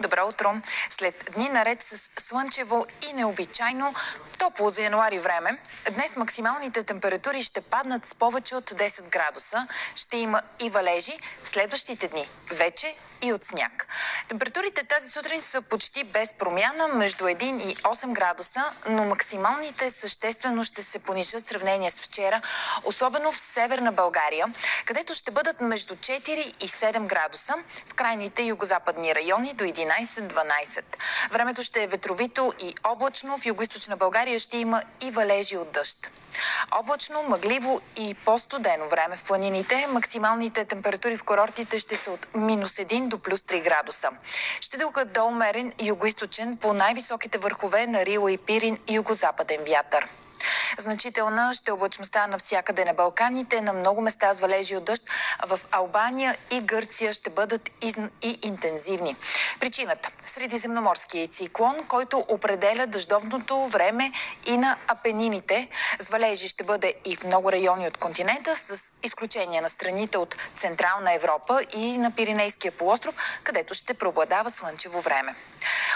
Добро утро! След дни наред с слънчево и необичайно топло за януари време, днес максималните температури ще паднат с повече от 10 градуса. Ще има и валежи в следващите дни. Вече и от сняг. Температурите тази сутрин са почти без промяна, между 1 и 8 градуса, но максималните съществено ще се понижат в сравнение с вчера, особено в северна България, където ще бъдат между 4 и 7 градуса, в крайните югозападни райони до 11-12. Времето ще е ветровито и облачно, в югоизточна България ще има и валежи от дъжд. Облачно, мъгливо и по-студено време в планините. Максималните температури в курортите ще са от минус 1 до плюс 3 градуса. Ще дълга до умерен югоисточен по най-високите върхове на Рила и Пирин югозападен вятър. Значителна ще е облачността навсякъде на Балканите, на много места с валежи от дъжд. В Албания и Гърция ще бъдат и, и интензивни. Причината – средиземноморския циклон, който определя дъждовното време и на апенините. С валежи ще бъде и в много райони от континента, с изключение на страните от Централна Европа и на Пиренейския полуостров, където ще преобладава слънчево време.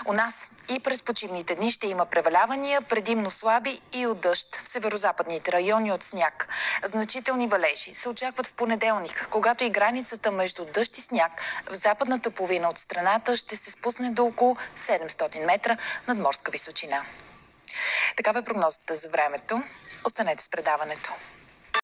У нас и през почивните дни ще има превалявания, предимно слаби и от дъжд северо-западните райони от сняг. Значителни валежи се очакват в понеделник, когато и границата между дъжд и сняг в западната половина от страната ще се спусне до около 700 метра над морска височина. Такава е прогнозата за времето. Останете с предаването.